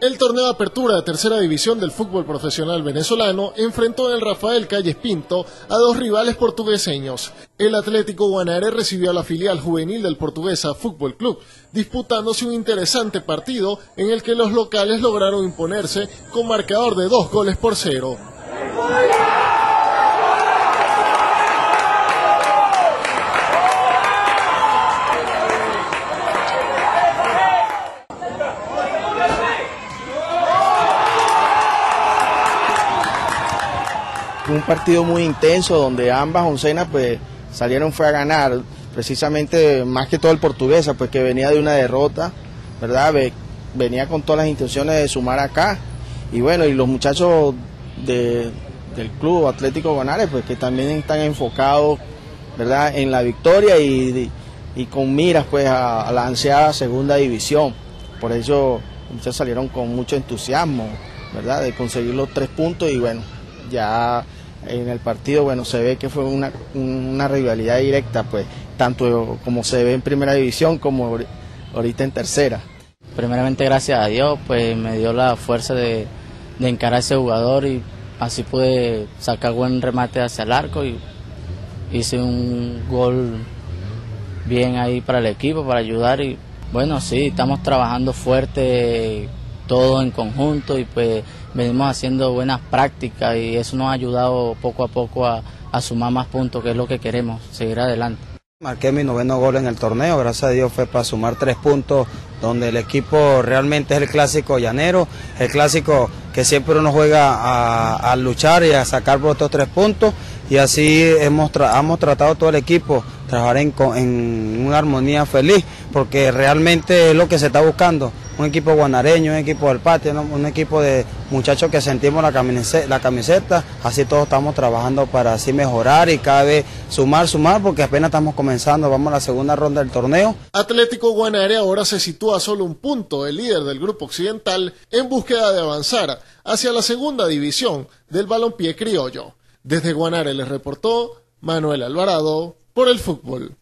El torneo de apertura de tercera división del fútbol profesional venezolano enfrentó en el Rafael Calles Pinto a dos rivales portugueseños. El Atlético Guanare recibió a la filial juvenil del Portuguesa Fútbol Club, disputándose un interesante partido en el que los locales lograron imponerse con marcador de dos goles por cero. Un partido muy intenso donde ambas oncenas pues salieron fue a ganar, precisamente más que todo el portuguesa, pues que venía de una derrota, ¿verdad? Venía con todas las intenciones de sumar acá. Y bueno, y los muchachos del Club Atlético Guanares, pues que también están enfocados, ¿verdad?, en la victoria y, con miras pues a, la ansiada segunda división. Por eso muchachos salieron con mucho entusiasmo, ¿verdad?, de conseguir los tres puntos y bueno, ya en el partido, bueno, se ve que fue una, una rivalidad directa, pues, tanto como se ve en primera división como ahorita en tercera. Primeramente, gracias a Dios, pues me dio la fuerza de, de encarar a ese jugador y así pude sacar buen remate hacia el arco y hice un gol bien ahí para el equipo, para ayudar y bueno, sí, estamos trabajando fuerte todo en conjunto y pues venimos haciendo buenas prácticas y eso nos ha ayudado poco a poco a, sumar más puntos, que es lo que queremos, seguir adelante. Marqué mi noveno gol en el torneo, gracias a Dios fue para sumar tres puntos, donde el equipo realmente es el clásico llanero, el clásico que siempre uno juega a, luchar y a sacar por estos tres puntos, y así hemos, hemos tratado todo el equipo, trabajar en, en una armonía feliz, porque realmente es lo que se está buscando, un equipo guanareño, un equipo del patio, un equipo de muchachos que sentimos la camiseta, así todos estamos trabajando para así mejorar y cada vez sumar, sumar, porque apenas estamos comenzando, vamos a la segunda ronda del torneo. Atlético Guanare ahora se sitúa a solo un punto, el líder del grupo occidental, en búsqueda de avanzar hacia la segunda división del balompié criollo. Desde Guanare les reportó Manuel Alvarado por el fútbol.